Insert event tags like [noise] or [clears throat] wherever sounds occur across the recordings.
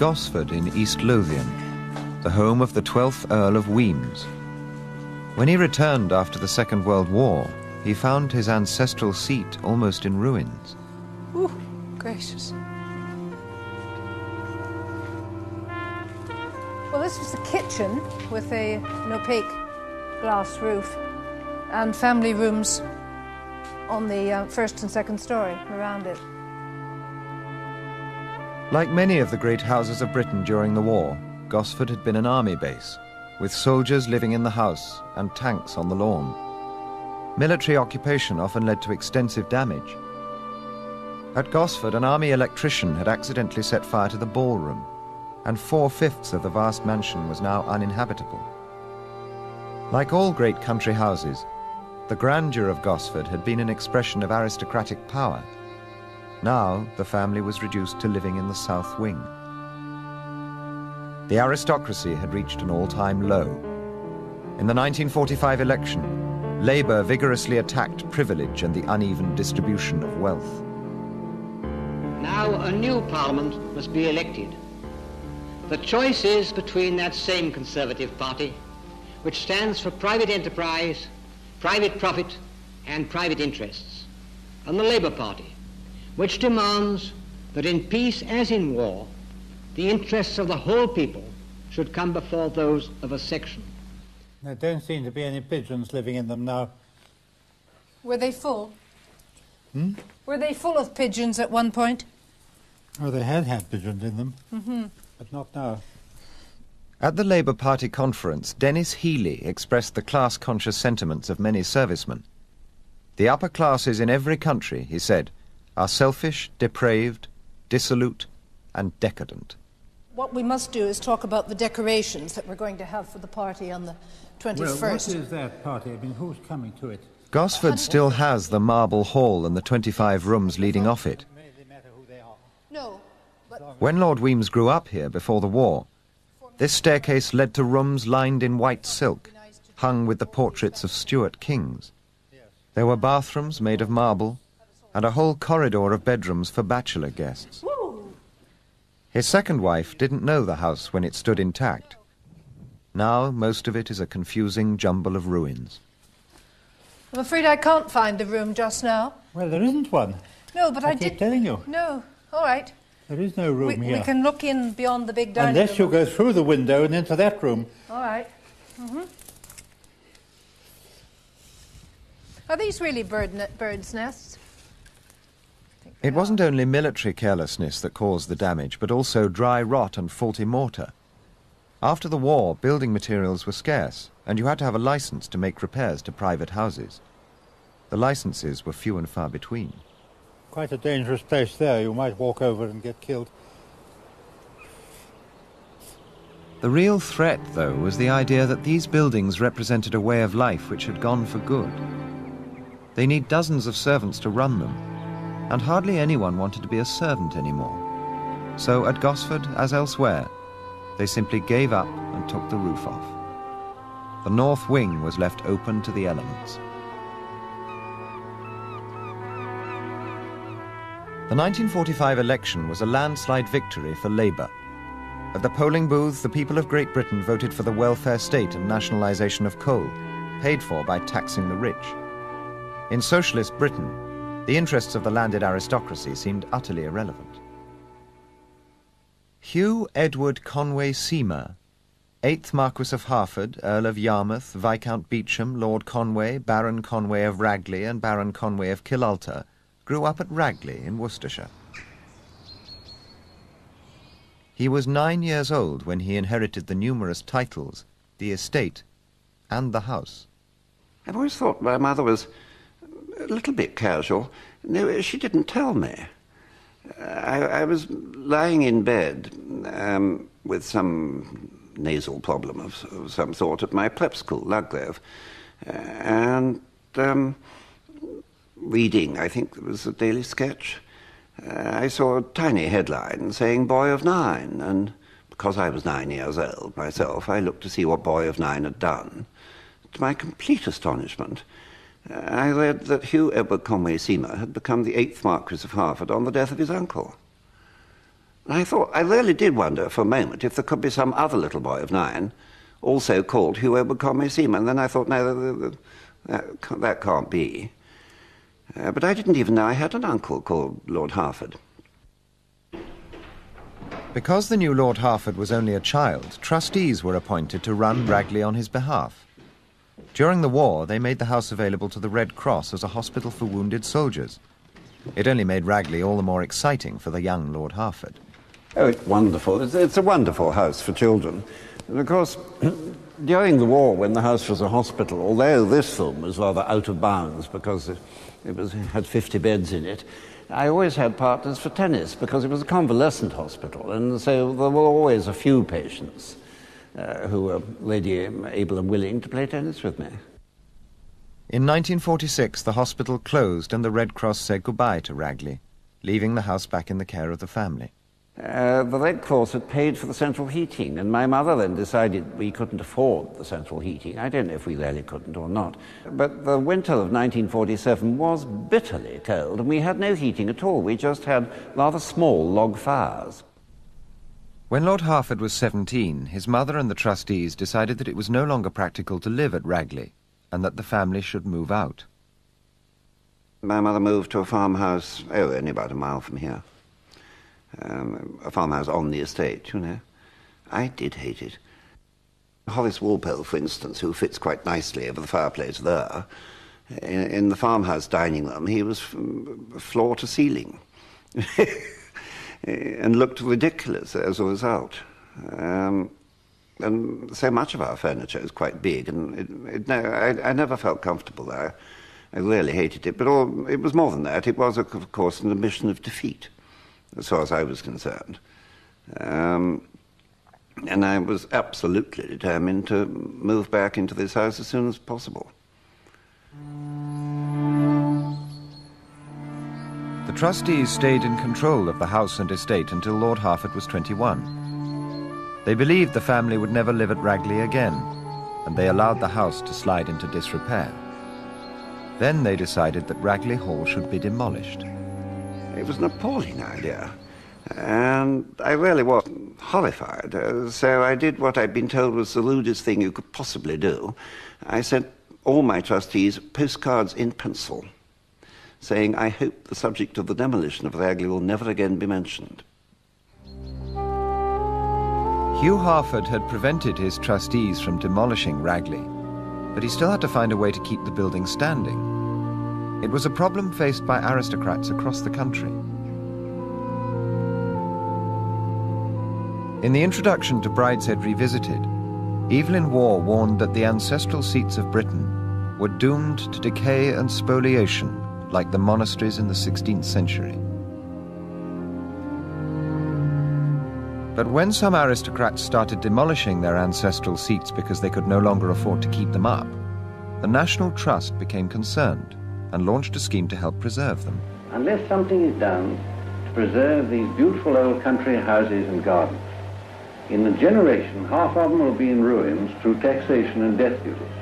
Gosford in East Lothian, the home of the 12th Earl of Wemyss. When he returned after the Second World War, he found his ancestral seat almost in ruins. Ooh, gracious. Well, this was the kitchen with a, an opaque glass roof and family rooms on the uh, first and second story around it. Like many of the great houses of Britain during the war, Gosford had been an army base, with soldiers living in the house and tanks on the lawn. Military occupation often led to extensive damage. At Gosford, an army electrician had accidentally set fire to the ballroom, and four-fifths of the vast mansion was now uninhabitable. Like all great country houses, the grandeur of Gosford had been an expression of aristocratic power. Now the family was reduced to living in the south wing. The aristocracy had reached an all-time low. In the 1945 election, Labour vigorously attacked privilege and the uneven distribution of wealth. Now a new parliament must be elected. The choice is between that same Conservative Party, which stands for private enterprise, private profit, and private interests, and the Labour Party, which demands that in peace as in war, the interests of the whole people should come before those of a section. There don't seem to be any pigeons living in them now. Were they full? Hmm? Were they full of pigeons at one point? Oh, they had had pigeons in them, Mm-hmm. but not now. At the Labour Party conference, Denis Healey expressed the class-conscious sentiments of many servicemen. The upper classes in every country, he said, are selfish, depraved, dissolute, and decadent. What we must do is talk about the decorations that we're going to have for the party on the 21st. Well, what is that party? I mean, who's coming to it? Gosford still has the marble hall and the 25 rooms leading off it. No, When Lord Wemyss grew up here before the war, this staircase led to rooms lined in white silk, hung with the portraits of Stuart kings. There were bathrooms made of marble, and a whole corridor of bedrooms for bachelor guests. His second wife didn't know the house when it stood intact. Now most of it is a confusing jumble of ruins. I'm afraid I can't find the room just now. Well, there isn't one. No, but I, I keep did. telling you. No, all right. There is no room We, here. we can look in beyond the big dining Unless you room. go through the window and into that room. All right. hmm Are these really bird ne- birds' nests? It wasn't only military carelessness that caused the damage, but also dry rot and faulty mortar. After the war, building materials were scarce, and you had to have a license to make repairs to private houses. The licenses were few and far between. Quite a dangerous place there. You might walk over and get killed. The real threat, though, was the idea that these buildings represented a way of life which had gone for good. They need dozens of servants to run them, and hardly anyone wanted to be a servant anymore. So at Gosford, as elsewhere, they simply gave up and took the roof off. The north wing was left open to the elements. The 1945 election was a landslide victory for Labour. At the polling booths, the people of Great Britain voted for the welfare state and nationalisation of coal, paid for by taxing the rich. In socialist Britain, the interests of the landed aristocracy seemed utterly irrelevant. Hugh Edward Conway Seymour, 8th Marquis of Hertford, Earl of Yarmouth, Viscount Beauchamp, Lord Conway, Baron Conway of Ragley and Baron Conway of Killultagh, grew up at Ragley in Worcestershire. He was nine years old when he inherited the numerous titles, the estate, and the house. I've always thought my mother was a little bit casual. No, she didn't tell me. I, I was lying in bed um, with some nasal problem of, of, some sort at my prep school, Ludgrove, uh, and um, reading, I think it was a daily sketch. Uh, I saw a tiny headline saying Boy of Nine, and because I was nine years old myself, I looked to see what Boy of Nine had done. To my complete astonishment, I read that Hugh Edward Conway Seymour had become the eighth Marquis of Hertford on the death of his uncle. And I thought, I really did wonder for a moment if there could be some other little boy of nine, also called Hugh Edward Conway Seymour. And Then I thought, no, that, that can't be. Uh, but I didn't even know I had an uncle called Lord Hertford. Because the new Lord Hertford was only a child, trustees were appointed to run Ragley on his behalf. During the war, they made the house available to the Red Cross as a hospital for wounded soldiers. It only made Ragley all the more exciting for the young Lord Hertford. Oh, it's wonderful. It's, it's a wonderful house for children. And of course, [clears throat] during the war, when the house was a hospital, although this film was rather out of bounds because it, it, was, it had 50 beds in it, I always had partners for tennis because it was a convalescent hospital, and so there were always a few patients uh, who were ready, able, and willing to play tennis with me. In 1946, the hospital closed and the Red Cross said goodbye to Ragley, leaving the house back in the care of the family. Uh, the Red Cross had paid for the central heating, and my mother then decided we couldn't afford the central heating. I don't know if we really couldn't or not. But the winter of 1947 was bitterly cold, and we had no heating at all. We just had rather small log fires. When Lord Hertford was 17, his mother and the trustees decided that it was no longer practical to live at Ragley and that the family should move out. My mother moved to a farmhouse, oh, only about a mile from here. Um, a farmhouse on the estate, you know. I did hate it. Horace Walpole, for instance, who fits quite nicely over the fireplace there, in, in the farmhouse dining room, he was floor to ceiling [laughs] and looked ridiculous as a result. Um, and so much of our furniture is quite big, and it, it, no, I, I, never felt comfortable there. I really hated it, but all, it was more than that. It was, of course, an admission of defeat, as far as I was concerned. Um, and I was absolutely determined to move back into this house as soon as possible. The trustees stayed in control of the house and estate until Lord Hertford was 21. They believed the family would never live at Ragley again, and they allowed the house to slide into disrepair. Then they decided that Ragley Hall should be demolished. It was an appalling idea, and I really was horrified. Uh, so I did what I'd been told was the rudest thing you could possibly do. I sent all my trustees postcards in pencil saying, I hope the subject of the demolition of Ragley will never again be mentioned. Hugh Hertford had prevented his trustees from demolishing Ragley, but he still had to find a way to keep the building standing. It was a problem faced by aristocrats across the country. In the introduction to Brideshead Revisited, Evelyn Waugh warned that the ancestral seats of Britain were doomed to decay and spoliation like the monasteries in the 16th century. But when some aristocrats started demolishing their ancestral seats because they could no longer afford to keep them up, the National Trust became concerned and launched a scheme to help preserve them. Unless something is done to preserve these beautiful old country houses and gardens, in a generation, half of them will be in ruins through taxation and death duties.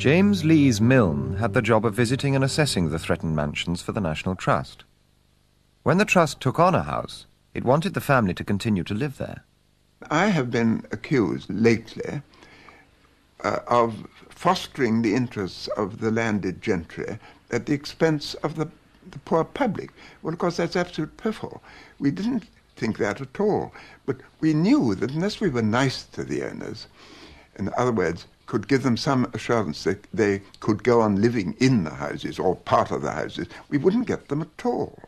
James Lees Milne had the job of visiting and assessing the threatened mansions for the National Trust. When the Trust took on a house, it wanted the family to continue to live there. I have been accused lately uh, of fostering the interests of the landed gentry at the expense of the, the poor public. Well, of course, that's absolute piffle. We didn't think that at all. But we knew that unless we were nice to the owners, in other words, could give them some assurance that they could go on living in the houses or part of the houses, we wouldn't get them at all.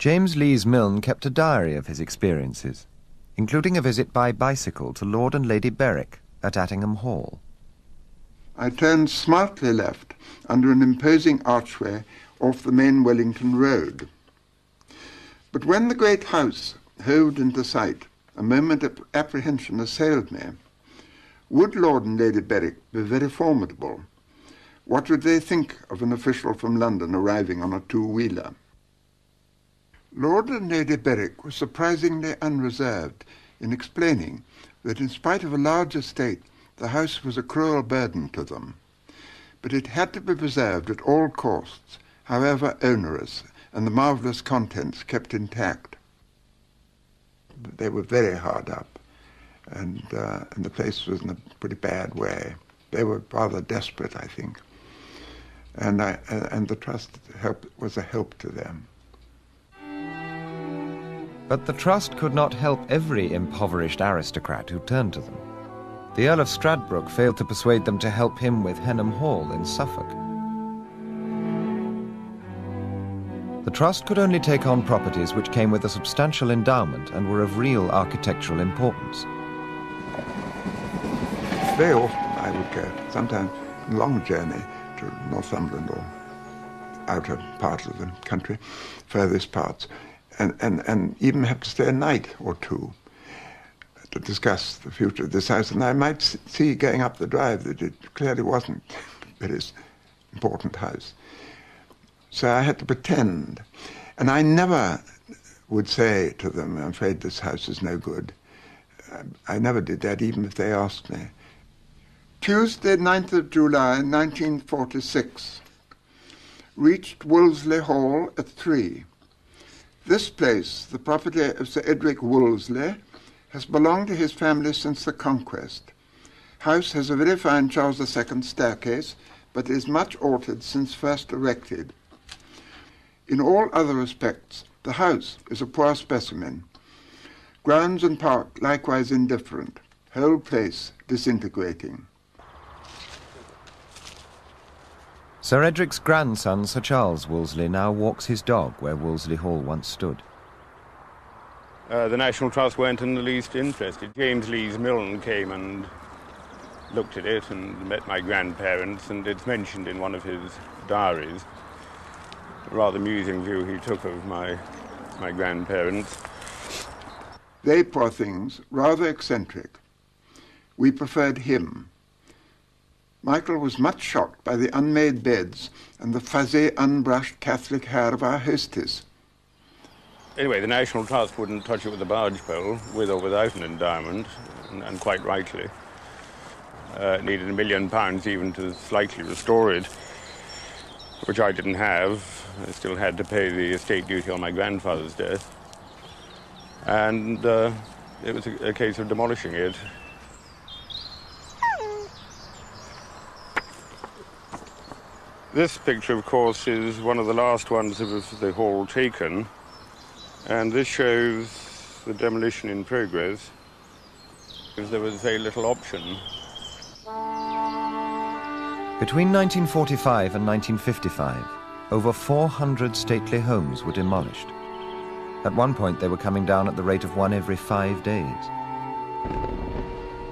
James Lees Milne kept a diary of his experiences, including a visit by bicycle to Lord and Lady Berwick at Attingham Hall. I turned smartly left under an imposing archway off the main Wellington Road. But when the great house hove into sight, a moment of apprehension assailed me. Would Lord and Lady Berwick be very formidable? What would they think of an official from London arriving on a two-wheeler? Lord and Lady Berwick were surprisingly unreserved in explaining that in spite of a large estate, the house was a cruel burden to them. But it had to be preserved at all costs, however onerous, and the marvellous contents kept intact. They were very hard up, and, uh, and the place was in a pretty bad way. They were rather desperate, I think, and, I, and the trust help, was a help to them. But the trust could not help every impoverished aristocrat who turned to them. The Earl of Stradbroke failed to persuade them to help him with Henham Hall in Suffolk. The Trust could only take on properties which came with a substantial endowment and were of real architectural importance. Very often I would go, sometimes long journey to Northumberland or outer part of the country, furthest parts, and, and, and even have to stay a night or two to discuss the future of this house. And I might see going up the drive that it clearly wasn't a [laughs] very important house. So I had to pretend. And I never would say to them, I'm afraid this house is no good. Um, I never did that, even if they asked me. Tuesday, 9th of July, 1946. Reached Wolseley Hall at 3. This place, the property of Sir Edric Wolseley, has belonged to his family since the Conquest. House has a very fine Charles II staircase, but is much altered since first erected. In all other respects, the house is a poor specimen. Grounds and park likewise indifferent, whole place disintegrating. Sir Edric's grandson, Sir Charles Wolseley, now walks his dog where Wolseley Hall once stood. Uh, the National Trust weren't in the least interested. James Lees Milne came and looked at it and met my grandparents, and it's mentioned in one of his diaries A rather amusing view he took of my, my grandparents. They, poor things, rather eccentric. We preferred him. Michael was much shocked by the unmade beds and the fuzzy, unbrushed Catholic hair of our hostess. Anyway, the National Trust wouldn't touch it with a barge pole, with or without an endowment, and, and quite rightly. Uh, it needed a million pounds even to slightly restore it, which I didn't have. I still had to pay the estate duty on my grandfather's death. And uh, it was a, a case of demolishing it. This picture, of course, is one of the last ones of the hall taken, and this shows the demolition in progress. Because there was very little option. Between 1945 and 1955, over 400 stately homes were demolished. At one point, they were coming down at the rate of one every five days.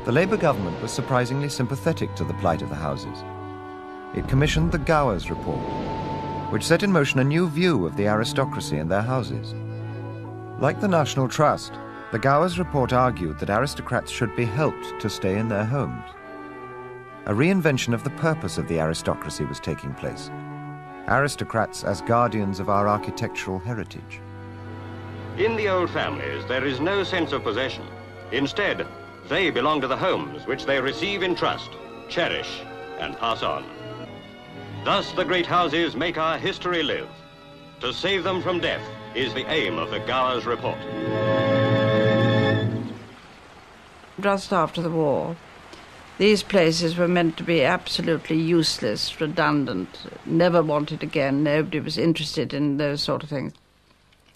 The Labour government was surprisingly sympathetic to the plight of the houses. It commissioned the Gowers Report, which set in motion a new view of the aristocracy and their houses. Like the National Trust, the Gowers Report argued that aristocrats should be helped to stay in their homes. A reinvention of the purpose of the aristocracy was taking place aristocrats as guardians of our architectural heritage. In the old families, there is no sense of possession. Instead, they belong to the homes which they receive in trust, cherish, and pass on. Thus, the great houses make our history live. To save them from death is the aim of the Gowers Report. Just after the war, these places were meant to be absolutely useless, redundant, never wanted again. Nobody was interested in those sort of things.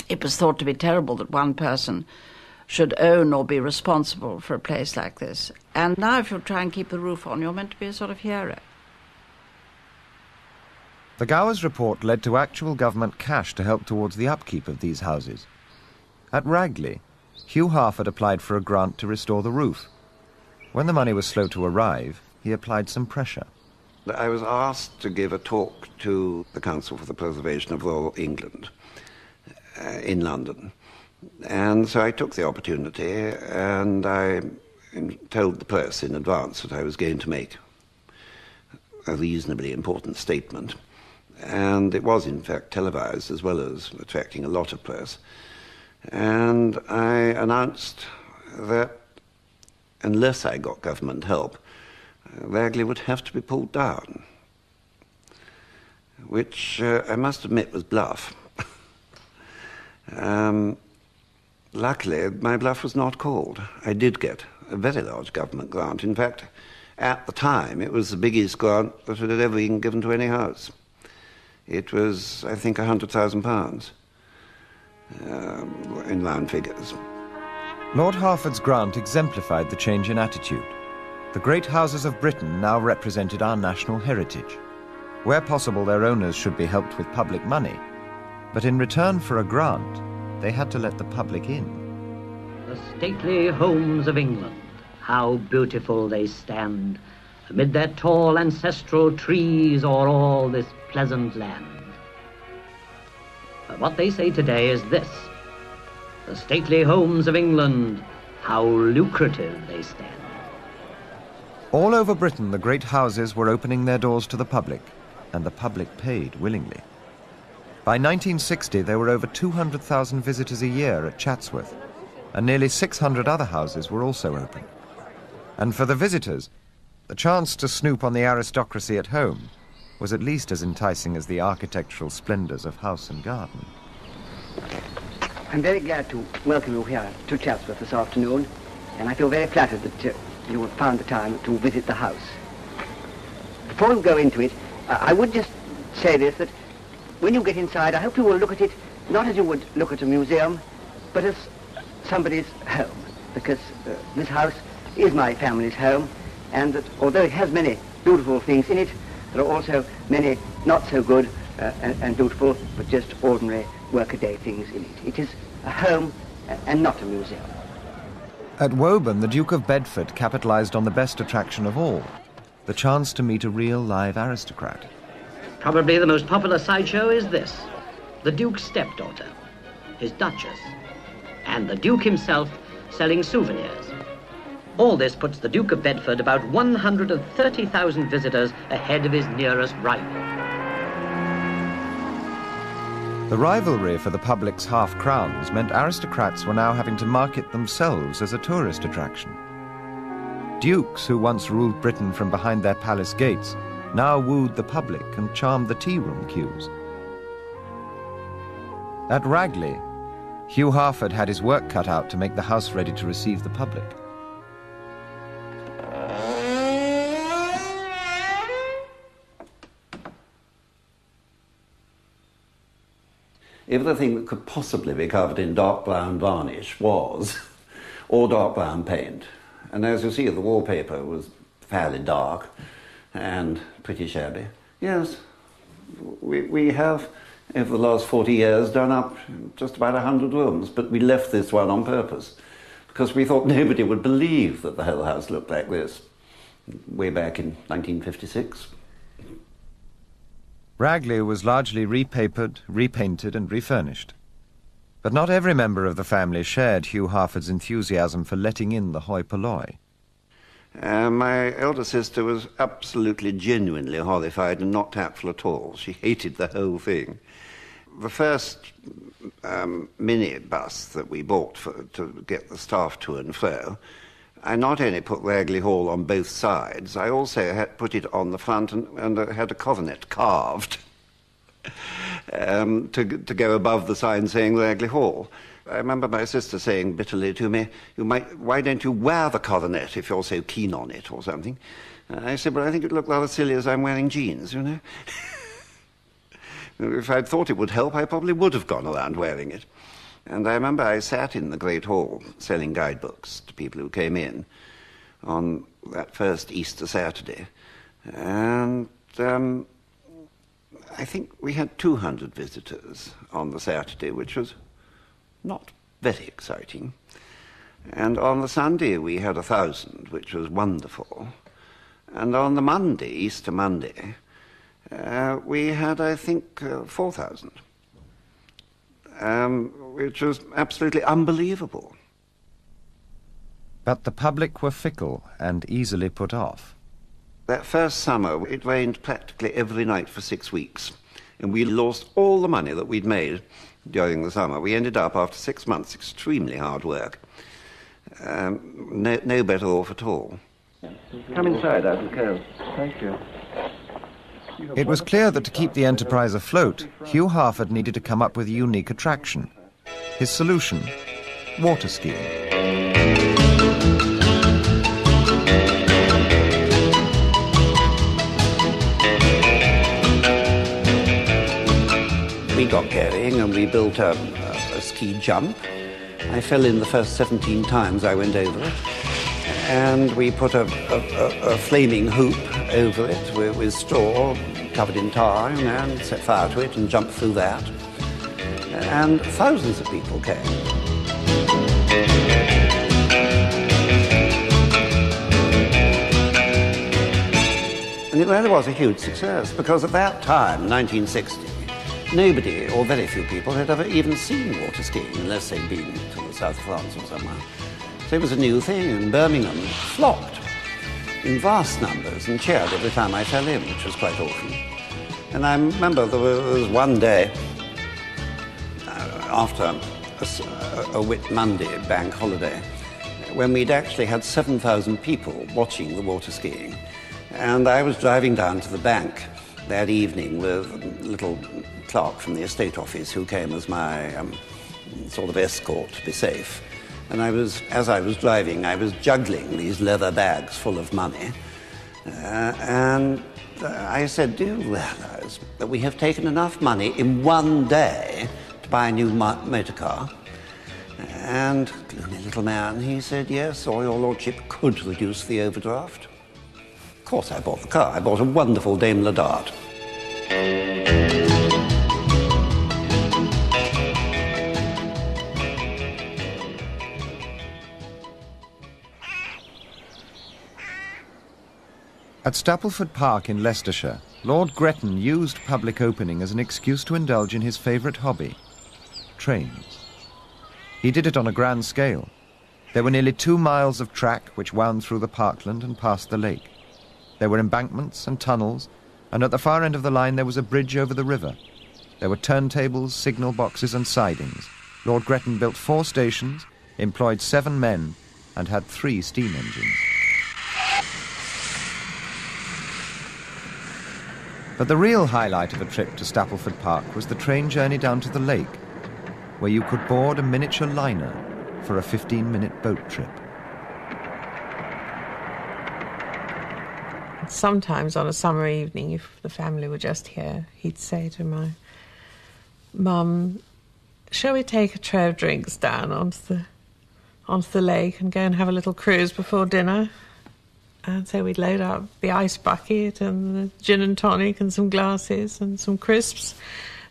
It was thought to be terrible that one person should own or be responsible for a place like this. And now, if you try and keep the roof on, you're meant to be a sort of hero. The Gowers report led to actual government cash to help towards the upkeep of these houses. At Ragley, Hugh Hertford applied for a grant to restore the roof. When the money was slow to arrive, he applied some pressure. I was asked to give a talk to the Council for the Preservation of Rural England uh, in London. And so I took the opportunity and I told the press in advance that I was going to make a reasonably important statement. And it was, in fact, televised as well as attracting a lot of press. And I announced that unless I got government help, Ragley would have to be pulled down, which uh, I must admit was bluff. [laughs] Um, luckily, my bluff was not called. I did get a very large government grant. In fact, at the time, it was the biggest grant that had ever been given to any house. It was, I think, £100,000 um, in round figures. Lord Hertford's grant exemplified the change in attitude. The great houses of Britain now represented our national heritage. Where possible, their owners should be helped with public money. But in return for a grant, they had to let the public in. The stately homes of England, how beautiful they stand, amid their tall ancestral trees o'er all this pleasant land. But what they say today is this the stately homes of England, how lucrative they stand. All over Britain, the great houses were opening their doors to the public, and the public paid willingly. By 1960, there were over 200,000 visitors a year at Chatsworth, and nearly 600 other houses were also open. And for the visitors, the chance to snoop on the aristocracy at home was at least as enticing as the architectural splendors of house and garden. I'm very glad to welcome you here to Chatsworth this afternoon, and I feel very flattered that uh, you have found the time to visit the house. Before we go into it, uh, I would just say this, that when you get inside, I hope you will look at it not as you would look at a museum, but as somebody's home, because uh, this house is my family's home, and that although it has many beautiful things in it, there are also many not so good uh, and, and, beautiful, but just ordinary workaday things in it. It is a home and not a museum. At Woburn, the Duke of Bedford capitalized on the best attraction of all, the chance to meet a real live aristocrat. Probably the most popular sideshow is this the Duke's stepdaughter, his Duchess, and the Duke himself selling souvenirs. All this puts the Duke of Bedford about 130,000 visitors ahead of his nearest rival. The rivalry for the public's half crowns meant aristocrats were now having to market themselves as a tourist attraction. Dukes who once ruled Britain from behind their palace gates now wooed the public and charmed the tea room queues. At Ragley, Hugh Hertford had his work cut out to make the house ready to receive the public. Everything that could possibly be covered in dark brown varnish was, [laughs] or dark brown paint. And as you see, the wallpaper was fairly dark and pretty shabby. Yes, we, we have, over the last 40 years, done up just about 100 rooms, but we left this one on purpose because we thought [laughs] nobody would believe that the whole house looked like this way back in 1956. Ragley was largely repapered, repainted, and refurnished. But not every member of the family shared Hugh Hertford's enthusiasm for letting in the hoi polloi. Uh, my elder sister was absolutely, genuinely horrified and not tactful at all. She hated the whole thing. The first um, minibus that we bought for, to get the staff to and fro, I not only put Ragley Hall on both sides, I also had put it on the front and, and uh, had a coronet carved um, to, to go above the sign saying Ragley Hall. I remember my sister saying bitterly to me, you might, why don't you wear the coronet if you're so keen on it or something? And I said, well, I think it looked rather silly as I'm wearing jeans, you know. [laughs] if I'd thought it would help, I probably would have gone around wearing it. And I remember I sat in the Great Hall selling guidebooks to people who came in on that first Easter Saturday. And um, I think we had 200 visitors on the Saturday, which was not very exciting. And on the Sunday, we had a thousand, which was wonderful. And on the Monday, Easter Monday, uh, we had, I think, uh, 4,000, um, which was absolutely unbelievable. But the public were fickle and easily put off. That first summer, it rained practically every night for six weeks, and we lost all the money that we'd made during the summer. We ended up, after six months, extremely hard work. Um, no, no better off at all. Come inside, I'll go. Thank you. It was clear that to keep the enterprise afloat, Hugh Hertford needed to come up with a unique attraction. His solution? Water skiing. We got going and we built a, a, a ski jump. I fell in the first 17 times I went over it. And we put a, a, a flaming hoop over it with, with, straw covered in tar, and set fire to it and jumped through that. And thousands of people came. And it really was a huge success because at that time, 1960, nobody or very few people had ever even seen water skiing unless they'd been to the south of France or somewhere. It was a new thing, and Birmingham flocked in vast numbers and cheered every time I fell in, which was quite often. And I remember there was one day uh, after a, a Whit Monday bank holiday when we'd actually had 7,000 people watching the water skiing. And I was driving down to the bank that evening with a little clerk from the estate office who came as my um, sort of escort to be safe. And I was, as I was driving, I was juggling these leather bags full of money. Uh, and uh, I said, Do you realize that we have taken enough money in one day to buy a new mo- motor car? And gloomy little man, he said, Yes, or your lordship could reduce the overdraft. Of course, I bought the car. I bought a wonderful Daimler Dart. At Stapleford Park in Leicestershire, Lord Gretton used public opening as an excuse to indulge in his favourite hobby trains. He did it on a grand scale. There were nearly two miles of track which wound through the parkland and past the lake. There were embankments and tunnels, and at the far end of the line there was a bridge over the river. There were turntables, signal boxes, and sidings. Lord Gretton built four stations, employed seven men, and had three steam engines. But the real highlight of a trip to Stapleford Park was the train journey down to the lake, where you could board a miniature liner for a 15 minute boat trip. Sometimes on a summer evening, if the family were just here, he'd say to my mum, Shall we take a tray of drinks down onto the, onto the lake and go and have a little cruise before dinner? And so we'd load up the ice bucket and the gin and tonic and some glasses and some crisps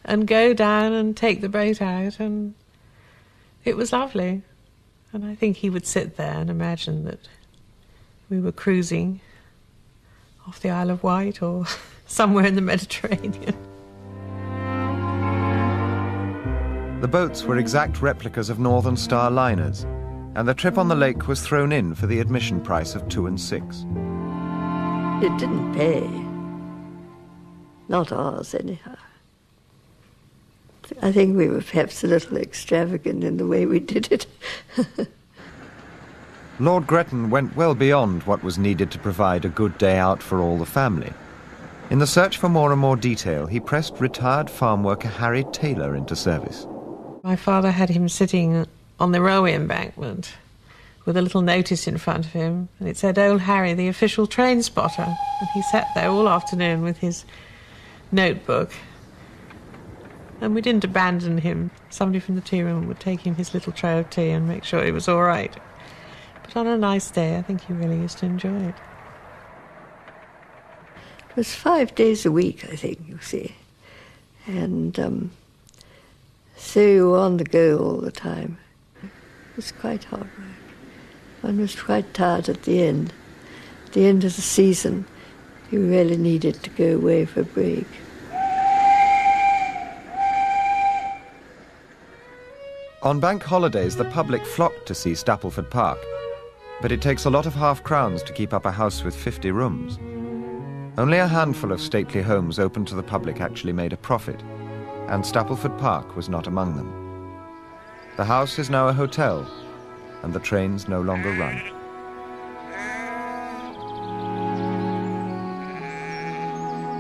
and go down and take the boat out. And it was lovely. And I think he would sit there and imagine that we were cruising off the Isle of Wight or [laughs] somewhere in the Mediterranean. The boats were exact replicas of Northern Star liners, and the trip on the lake was thrown in for the admission price of two and six. It didn't pay. Not ours, anyhow. I think we were perhaps a little extravagant in the way we did it. [laughs] Lord Gretton went well beyond what was needed to provide a good day out for all the family. In the search for more and more detail, he pressed retired farm worker Harry Taylor into service. My father had him sitting on the railway embankment with a little notice in front of him, and it said, Old Harry, the official train spotter. And he sat there all afternoon with his notebook. And we didn't abandon him. Somebody from the tea room would take him his little tray of tea and make sure he was all right. But on a nice day, I think he really used to enjoy it. It was five days a week, I think, you see. And um, so you were on the go all the time. It was quite hard work. One was quite tired at the end. At the end of the season, you really needed to go away for a break. On bank holidays, the public flocked to see Stapleford Park, but it takes a lot of half crowns to keep up a house with 50 rooms. Only a handful of stately homes open to the public actually made a profit, and Stapleford Park was not among them. The house is now a hotel, and the trains no longer run.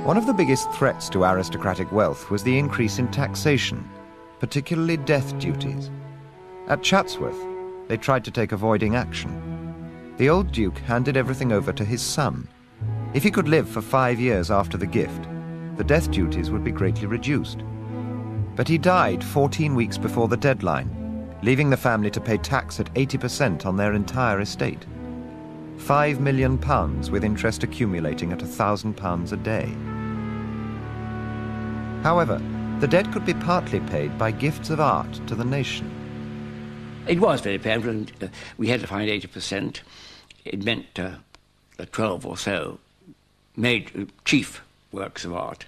One of the biggest threats to aristocratic wealth was the increase in taxation, particularly death duties. At Chatsworth, they tried to take avoiding action. The old Duke handed everything over to his son. If he could live for five years after the gift, the death duties would be greatly reduced. But he died 14 weeks before the deadline, leaving the family to pay tax at 80% on their entire estate. Five million pounds with interest accumulating at a thousand pounds a day. However, the debt could be partly paid by gifts of art to the nation. It was very painful, and uh, we had to find 80%. It meant uh, 12 or so made uh, chief works of art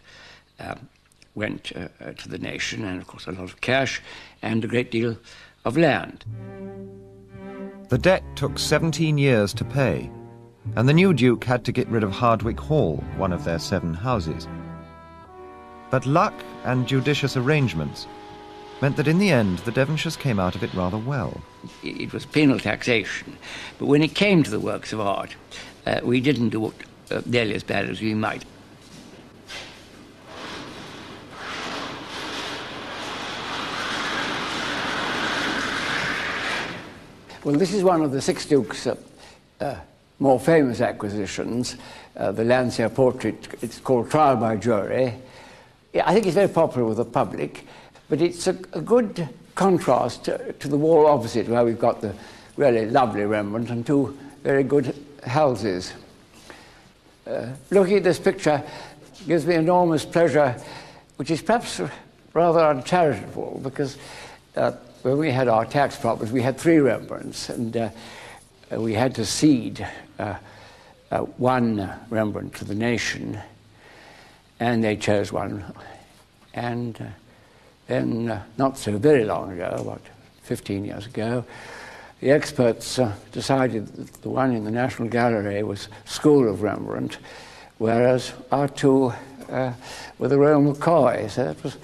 um, went uh, uh, to the nation, and of course a lot of cash and a great deal of land. The debt took 17 years to pay, and the new Duke had to get rid of Hardwick Hall, one of their seven houses. But luck and judicious arrangements meant that in the end the Devonshires came out of it rather well. It was penal taxation, but when it came to the works of art, uh, we didn't do it uh, nearly as bad as we might. Well, this is one of the Six Dukes' uh, uh, more famous acquisitions, uh, the Landseer portrait. It's called Trial by Jury. Yeah, I think it's very popular with the public, but it's a, a good contrast to, to, the wall opposite, where we've got the really lovely Rembrandt and two very good houses. Uh, looking at this picture gives me enormous pleasure, which is perhaps rather uncharitable, because uh, when we had our tax problems, we had three Rembrandts, and uh, we had to cede uh, uh, one Rembrandt to the nation, and they chose one. And uh, then, uh, not so very long ago, about 15 years ago, the experts uh, decided that the one in the National Gallery was School of Rembrandt, whereas our two were the Royal McCoy, so that was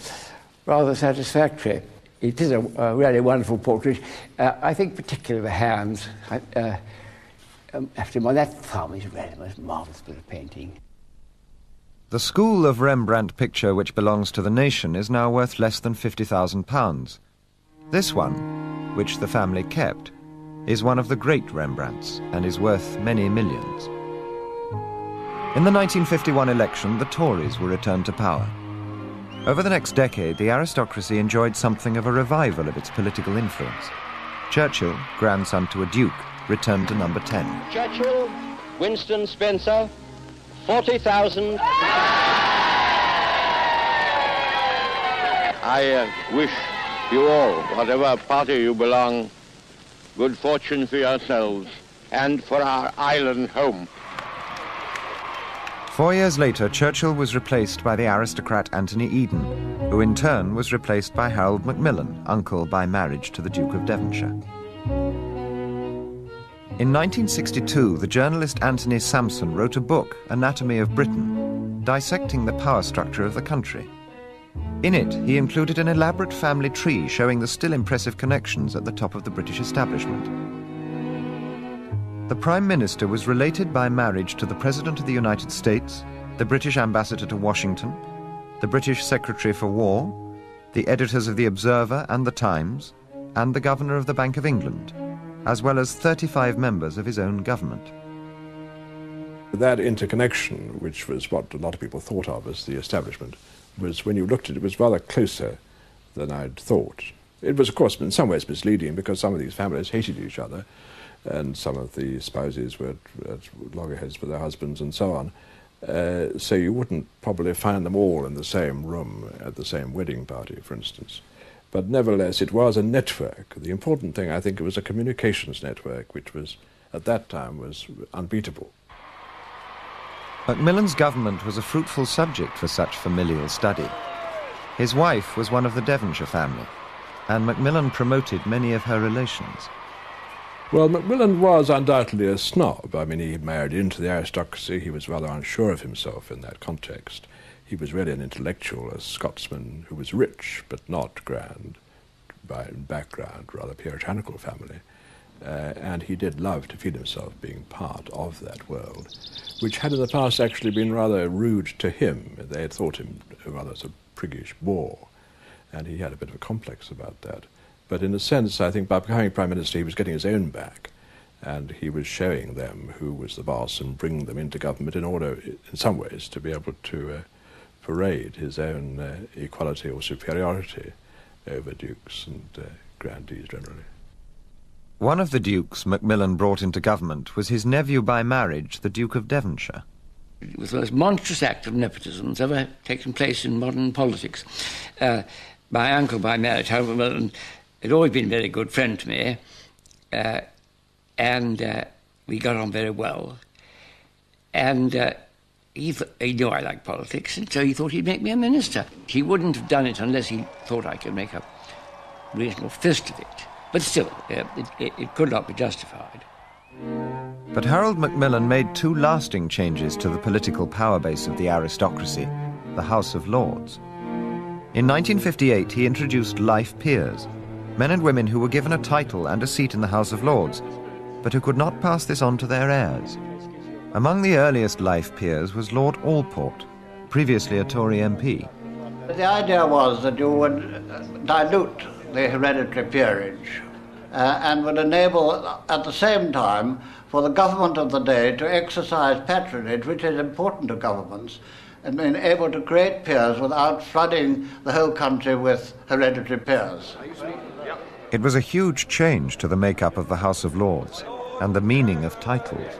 rather satisfactory. It is a, a really wonderful portrait. Uh, I think particularly the hands. Uh, um, after my, that thumb is really the most marvellous bit of painting. The school of Rembrandt picture which belongs to the nation is now worth less than £50,000. This one, which the family kept, is one of the great Rembrandts and is worth many millions. In the 1951 election, the Tories were returned to power. Over the next decade, the aristocracy enjoyed something of a revival of its political influence. Churchill, grandson to a duke, returned to number 10. Churchill, Winston Spencer, 40,000. I uh, wish you all, whatever party you belong, good fortune for yourselves and for our island home. Four years later, Churchill was replaced by the aristocrat Anthony Eden, who in turn was replaced by Harold Macmillan, uncle by marriage to the Duke of Devonshire. In 1962, the journalist Anthony Sampson wrote a book, Anatomy of Britain, dissecting the power structure of the country. In it, he included an elaborate family tree showing the still impressive connections at the top of the British establishment. The Prime Minister was related by marriage to the President of the United States, the British Ambassador to Washington, the British Secretary for War, the editors of The Observer and The Times, and the Governor of the Bank of England, as well as 35 members of his own government. That interconnection, which was what a lot of people thought of as the establishment, was, when you looked at it, was rather closer than I'd thought. It was, of course, in some ways misleading because some of these families hated each other and some of the spouses were at loggerheads for their husbands and so on. Uh, so you wouldn't probably find them all in the same room at the same wedding party, for instance. But nevertheless, it was a network. The important thing, I think, it was a communications network, which was, at that time, was unbeatable. Macmillan's government was a fruitful subject for such familial study. His wife was one of the Devonshire family, and Macmillan promoted many of her relations. Well, Macmillan was undoubtedly a snob. I mean, he married into the aristocracy. He was rather unsure of himself in that context. He was really an intellectual, a Scotsman who was rich but not grand by background, rather puritanical family. Uh, and he did love to feel himself being part of that world, which had in the past actually been rather rude to him. They had thought him rather sort of priggish bore, and he had a bit of a complex about that. But in a sense, I think by becoming Prime Minister, he was getting his own back. And he was showing them who was the boss and bringing them into government in order, in some ways, to be able to uh, parade his own uh, equality or superiority over dukes and uh, grandees generally. One of the dukes Macmillan brought into government was his nephew by marriage, the Duke of Devonshire. It was the most monstrous act of nepotism that's ever taken place in modern politics. Uh, my uncle by marriage, Harold Macmillan, had always been a very good friend to me, uh, and uh, we got on very well. And uh, he, th- he knew I liked politics, and so he thought he'd make me a minister. He wouldn't have done it unless he thought I could make a reasonable fist of it. But still, uh, it, it, it could not be justified. But Harold Macmillan made two lasting changes to the political power base of the aristocracy, the House of Lords. In 1958, he introduced life peers, men and women who were given a title and a seat in the House of Lords, but who could not pass this on to their heirs. Among the earliest life peers was Lord Alport, previously a Tory MP. The idea was that you would dilute the hereditary peerage uh, and would enable at the same time for the government of the day to exercise patronage, which is important to governments, and being able to create peers without flooding the whole country with hereditary peers. It was a huge change to the makeup of the House of Lords and the meaning of titles.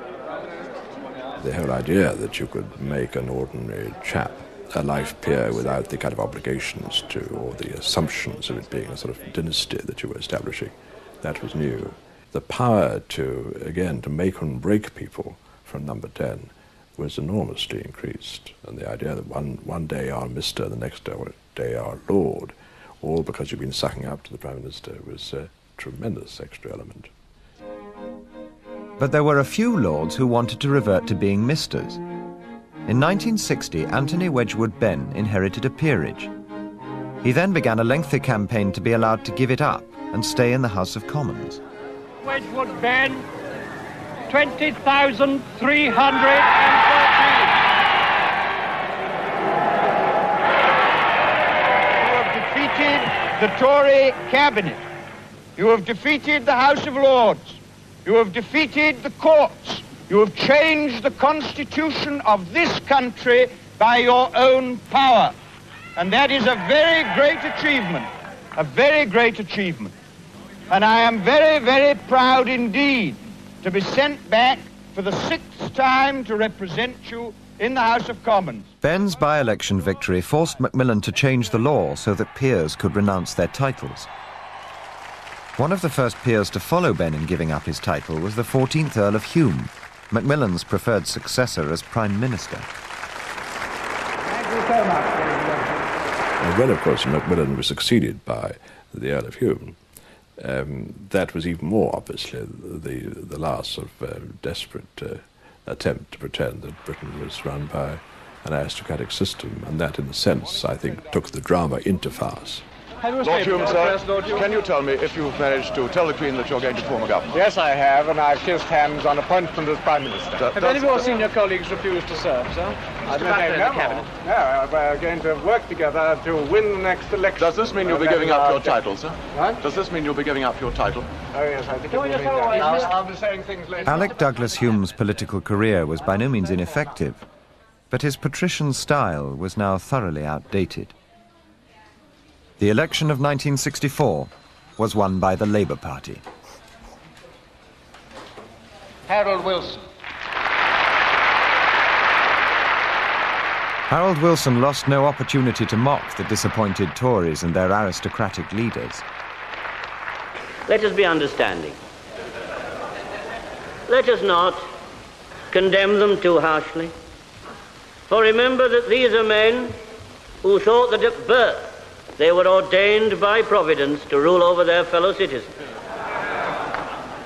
The whole idea that you could make an ordinary chap a life peer without the kind of obligations to or the assumptions of it being a sort of dynasty that you were establishing, that was new. The power to, again, to make and break people from number 10 was enormously increased. And the idea that one, one day are Mr., the next day are Lord, all because you've been sucking up to the Prime Minister, was a tremendous extra element. But there were a few lords who wanted to revert to being misters. In 1960, Anthony Wedgwood Benn inherited a peerage. He then began a lengthy campaign to be allowed to give it up and stay in the House of Commons. Wedgwood Benn, 20,313. The Tory cabinet. You have defeated the House of Lords. You have defeated the courts. You have changed the constitution of this country by your own power. And that is a very great achievement, a very great achievement. And I am very, very proud indeed to be sent back for the sixth time to represent you in the House of Commons. Benn's by election victory forced Macmillan to change the law so that peers could renounce their titles. One of the first peers to follow Benn in giving up his title was the 14th Earl of Home, Macmillan's preferred successor as Prime Minister. Thank you so much. And when, of course, Macmillan was succeeded by the Earl of Home, um, that was even more obviously the, the last sort of uh, desperate uh, attempt to pretend that Britain was run by an aristocratic system, and that, in a sense, I think, took the drama into farce. Lord Home, sir, can you tell me if you've managed to tell the Queen that you're going to form a government? Yes, I have, and I've kissed hands on appointment as Prime Minister. Do- have does- any of your senior colleagues refused to serve, sir? I've Mr. Butler in the cabinet. No, we're going to work together to win the next election. Does this mean you'll be giving up your title, sir? What? Does this mean you'll be giving up your title? Oh, yes, I think it will just be have a done. word, I'll, mister? I'll be saying things later. Alec Douglas Home's political career was by no means ineffective, but his patrician style was now thoroughly outdated. The election of 1964 was won by the Labour Party. Harold Wilson. Harold Wilson lost no opportunity to mock the disappointed Tories and their aristocratic leaders. Let us be understanding. Let us not condemn them too harshly. For remember that these are men who thought that at birth they were ordained by Providence to rule over their fellow citizens.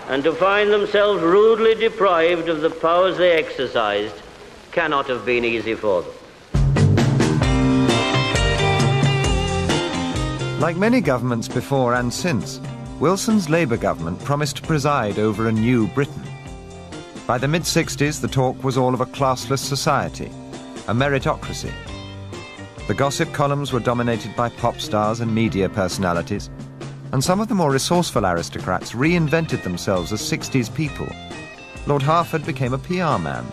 And to find themselves rudely deprived of the powers they exercised cannot have been easy for them. Like many governments before and since, Wilson's Labour government promised to preside over a new Britain. By the mid 60s, the talk was all of a classless society, a meritocracy. The gossip columns were dominated by pop stars and media personalities. And some of the more resourceful aristocrats reinvented themselves as 60s people. Lord Hertford became a PR man,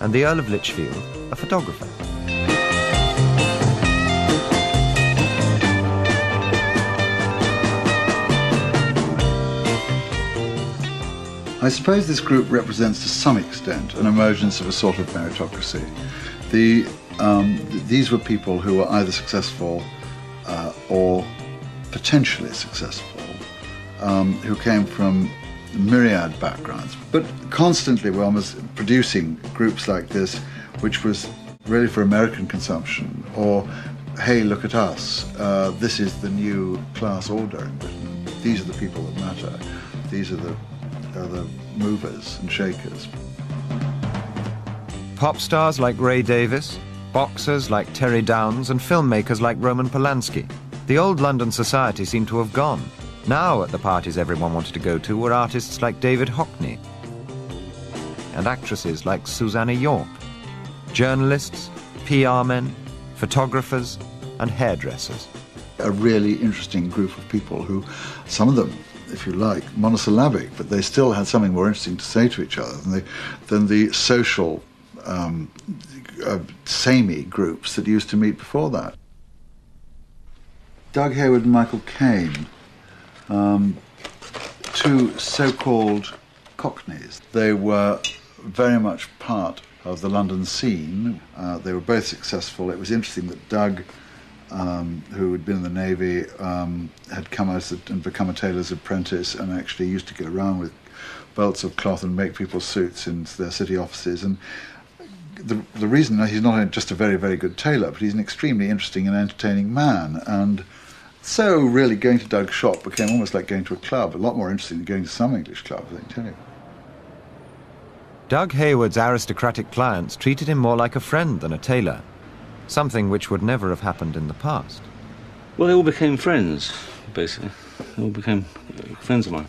and the Earl of Lichfield a photographer. I suppose this group represents to some extent an emergence of a sort of meritocracy. The, um, these were people who were either successful uh, or potentially successful, um, who came from myriad backgrounds, but constantly one was producing groups like this, which was really for American consumption, or hey, look at us, uh, this is the new class order in Britain. These are the people that matter. These are the, are the movers and shakers. Pop stars like Ray Davies, boxers like Terry Downes, and filmmakers like Roman Polanski. The old London society seemed to have gone. Now, at the parties everyone wanted to go to were artists like David Hockney and actresses like Susannah York, journalists, PR men, photographers, and hairdressers. A really interesting group of people who, some of them, if you like, monosyllabic, but they still had something more interesting to say to each other than the, than the social, um, uh, samey groups that used to meet before that. Doug Hayward and Michael Caine, um, two so-called cockneys. They were very much part of the London scene. Uh, they were both successful. It was interesting that Doug, um, who had been in the Navy, um, had come out and become a tailor's apprentice and actually used to go around with belts of cloth and make people suits in their city offices. And the, the reason that he's not just a very, very good tailor, but he's an extremely interesting and entertaining man. And so, really, going to Doug's shop became almost like going to a club, a lot more interesting than going to some English club, I can tell you. Doug Hayward's aristocratic clients treated him more like a friend than a tailor, something which would never have happened in the past. Well, they all became friends, basically. They all became friends of mine.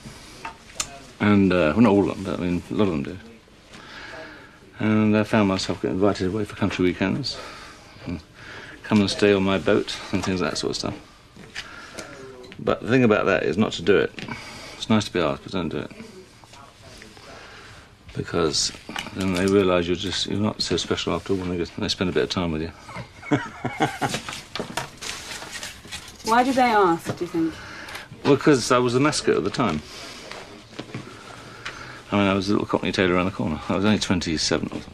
And, uh, well, not all of them, but I mean, a lot of them did. And I found myself getting invited away for country weekends. And come and stay on my boat and things like that sort of stuff. But the thing about that is not to do it. It's nice to be asked, but don't do it. Because then they realise you're just you're not so special after all when they, they spend a bit of time with you. [laughs] Why did they ask, do you think? Well, because I was the mascot at the time. I mean, I was a little Cockney tailor around the corner. I was only 27 or something.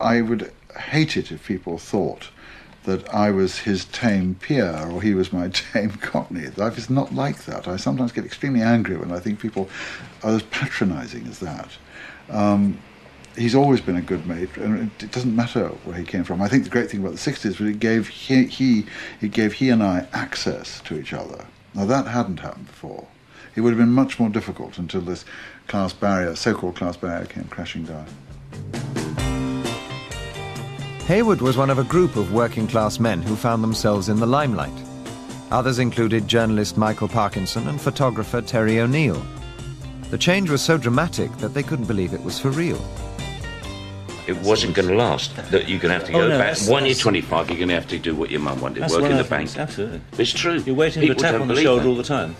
I would hate it if people thought that I was his tame peer or he was my [laughs] tame cockney. Life is not like that. I sometimes get extremely angry when I think people are as patronising as that. Um, he's always been a good mate, and it doesn't matter where he came from. I think the great thing about the 60s was it gave he, he, it gave he and I access to each other. Now, that hadn't happened before. It would have been much more difficult until this class barrier, so-called class barrier, came crashing down. Hayward was one of a group of working class men who found themselves in the limelight. Others included journalist Michael Parkinson and photographer Terry O'Neill. The change was so dramatic that they couldn't believe it was for real. It wasn't going to last. That you're going to have to oh, go Oh, no, back. that's- When you're 25, you're going to have to do what your mum wanted, work in the bank. Absolutely. It's true. You're waiting People for a tap don't on the shoulder that. all the time.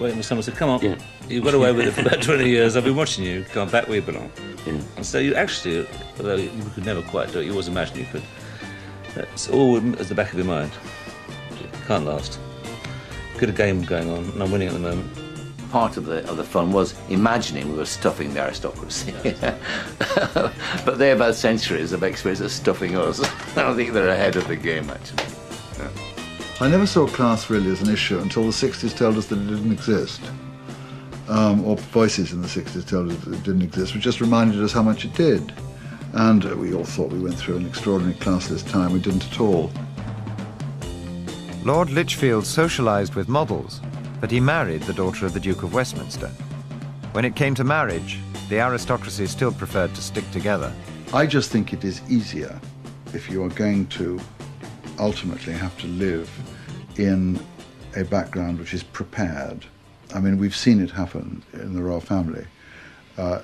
Waiting for someone to come on, You've got away with it for about [laughs] 20 years, I've been watching you, come back where you belong. And so you actually, although you could never quite do it, you always imagine you could. That's all at the back of your mind. Can't last. Good a game going on, and I'm winning at the moment. Part of the, of the fun was imagining we were stuffing the aristocracy. [laughs] but they have had centuries of experience of stuffing us. [laughs] I don't think they're ahead of the game, actually. Yeah. I never saw class really as an issue until the 60s told us that it didn't exist. Um, or voices in the 60s told us that it didn't exist, which just reminded us how much it did. And uh, we all thought we went through an extraordinary classless time. We didn't at all. Lord Lichfield socialised with models, but he married the daughter of the Duke of Westminster. When it came to marriage, the aristocracy still preferred to stick together. I just think it is easier if you are going to ultimately have to live in a background which is prepared. I mean, we've seen it happen in the royal family. Uh,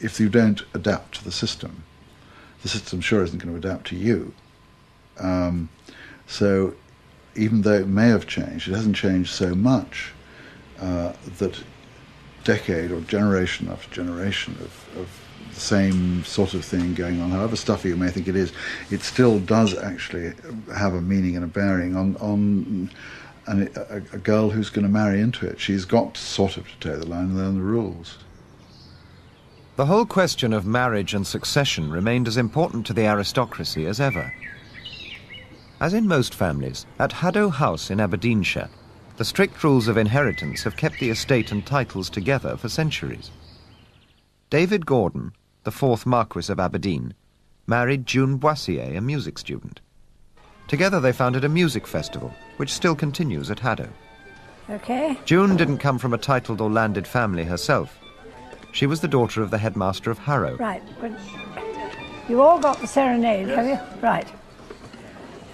if you don't adapt to the system, the system sure isn't going to adapt to you. Um, so even though it may have changed, it hasn't changed so much uh, that decade or generation after generation of, of the same sort of thing going on, however stuffy you may think it is, it still does actually have a meaning and a bearing on, on an, a, a girl who's going to marry into it. She's got sort of to toe the line and learn the rules. The whole question of marriage and succession remained as important to the aristocracy as ever. As in most families, at Haddo House in Aberdeenshire, the strict rules of inheritance have kept the estate and titles together for centuries. David Gordon, the fourth Marquis of Aberdeen, married June Boissier, a music student. Together they founded a music festival, which still continues at Haddo. Okay. June didn't come from a titled or landed family herself. She was the daughter of the headmaster of Harrow. Right. You all got the serenade, have you? Right.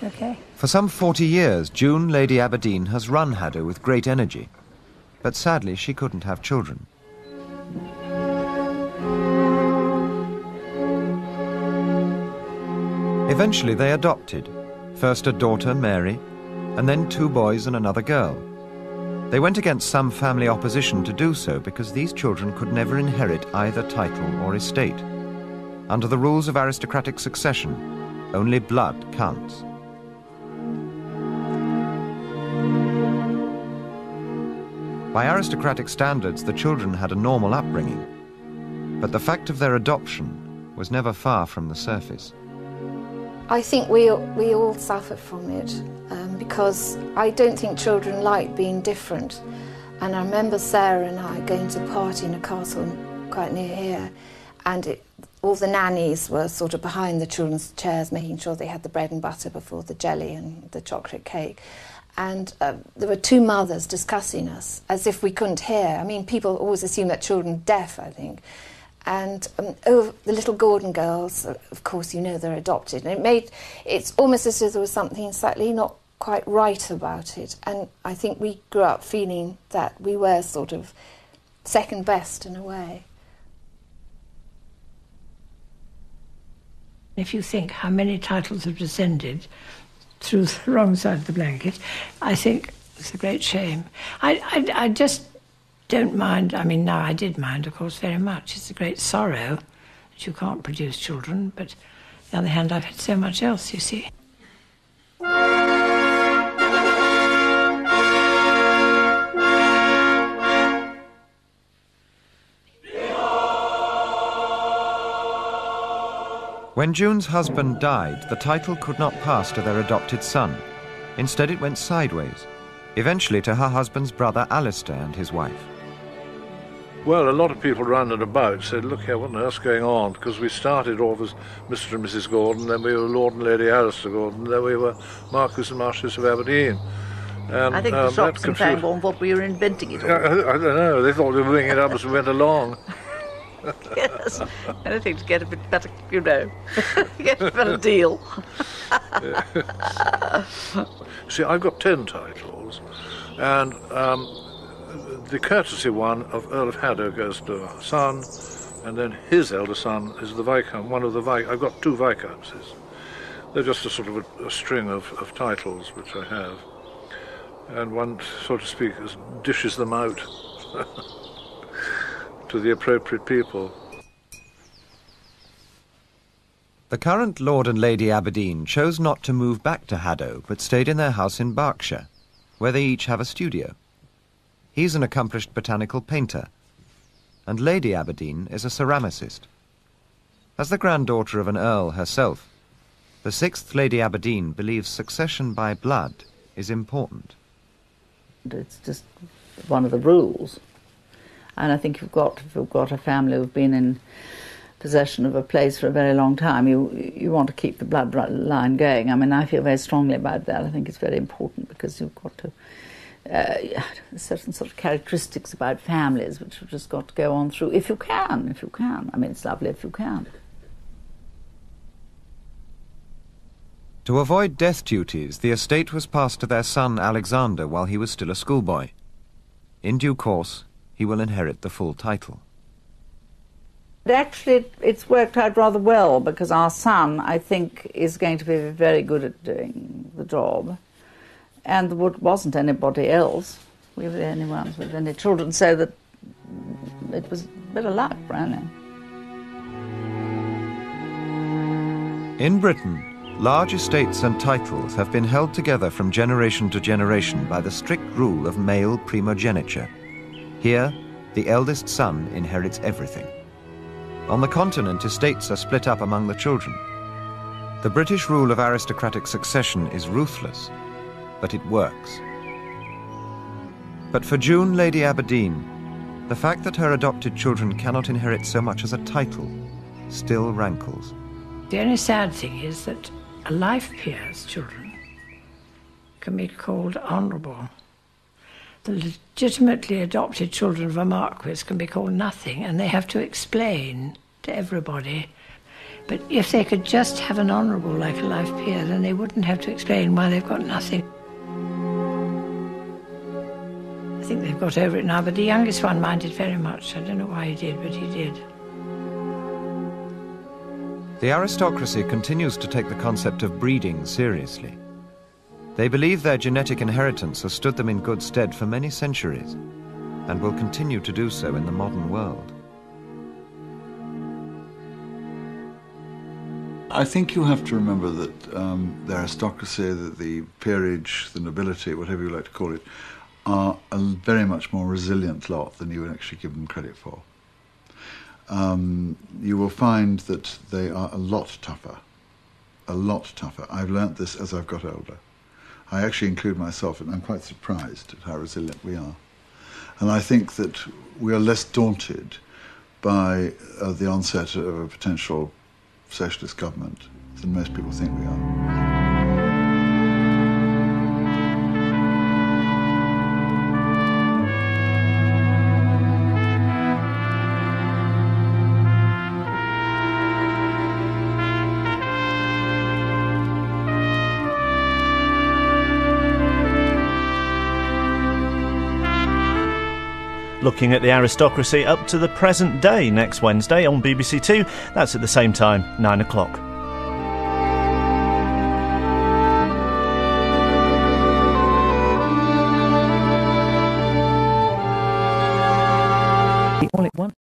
Okay. For some 40 years, June Lady Aberdeen has run Haddo with great energy. But sadly, she couldn't have children. Eventually, they adopted. First a daughter, Mary, and then two boys and another girl. They went against some family opposition to do so because these children could never inherit either title or estate. Under the rules of aristocratic succession, only blood counts. By aristocratic standards, the children had a normal upbringing, but the fact of their adoption was never far from the surface. I think we, we all suffer from it um, because I don't think children like being different. And I remember Sarah and I going to a party in a castle quite near here, and it, all the nannies were sort of behind the children's chairs, making sure they had the bread and butter before the jelly and the chocolate cake. And uh, there were two mothers discussing us as if we couldn't hear. I mean, people always assume that children are deaf, I think. And um, oh, the little Gordon girls, of course, you know they're adopted. And it made it's almost as if there was something slightly not quite right about it. And I think we grew up feeling that we were sort of second best in a way. If you think how many titles have descended through [laughs] the wrong side of the blanket, I think it's a great shame. I, I, I just don't mind. I mean, now I did mind, of course, very much. It's a great sorrow that you can't produce children, but on the other hand, I've had so much else, you see. When June's husband died, the title could not pass to their adopted son. Instead, it went sideways, eventually to her husband's brother Alistair and his wife. Well, a lot of people round and about said, look here, what on earth's going on? Because we started off as Mr. and Mrs. Gordon, then we were Lord and Lady Alistair Gordon, then we were Marquis and Marchioness of Aberdeen. And, I think um, the shops confused- Pangbourne thought we were inventing it all. I, I- I don't know, they thought we were bringing it up as we went along. [laughs] [laughs] yes, anything to get a bit better, you know, [laughs] get a better deal. See, I've got ten titles, and um, the courtesy one of Earl of Haddo goes to our son, and then his elder son is the Viscount, one of the Vis- I've got two Viscountses. They're just a sort of a, a string of, of titles which I have, and one, so to speak, dishes them out [laughs] to the appropriate people. The current Lord and Lady Aberdeen chose not to move back to Haddo, but stayed in their house in Berkshire, where they each have a studio. He's an accomplished botanical painter, and Lady Aberdeen is a ceramicist. As the granddaughter of an earl herself, the sixth Lady Aberdeen believes succession by blood is important. It's just one of the rules. And I think if you've got if you've got a family who've been in possession of a place for a very long time, you you want to keep the blood line going. I mean, I feel very strongly about that. I think it's very important because you've got to. Uh, certain sort of characteristics about families which you've just got to go on through if you can, if you can. I mean, it's lovely if you can. To avoid death duties, the estate was passed to their son Alexander while he was still a schoolboy. In due course, he will inherit the full title. Actually, it's worked out rather well because our son, I think, is going to be very good at doing the job. And there wasn't anybody else. We were the only ones with any children, so that it was a bit of luck, Browning. In Britain, large estates and titles have been held together from generation to generation by the strict rule of male primogeniture. Here, the eldest son inherits everything. On the continent, estates are split up among the children. The British rule of aristocratic succession is ruthless, but it works. But for June Lady Aberdeen, the fact that her adopted children cannot inherit so much as a title still rankles. The only sad thing is that a life peer's children can be called honourable. The legitimately adopted children of a marquis can be called nothing, and they have to explain to everybody. But if they could just have an honourable like a life peer, then they wouldn't have to explain why they've got nothing. Think they've got over it now, but the youngest one minded very much. I don't know why he did, but he did. The aristocracy continues to take the concept of breeding seriously. They believe their genetic inheritance has stood them in good stead for many centuries and will continue to do so in the modern world. I think you have to remember that um, the aristocracy, the, the peerage, the nobility, whatever you like to call it, are a very much more resilient lot than you would actually give them credit for um, you will find that they are a lot tougher. A lot tougher. I've learnt this as I've got older. I actually include myself, and I'm quite surprised at how resilient we are. And I think that we are less daunted by uh, the onset of a potential socialist government than most people think we are. Looking at the aristocracy up to the present day next Wednesday on BBC Two. That's at the same time, 9 o'clock.